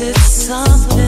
it something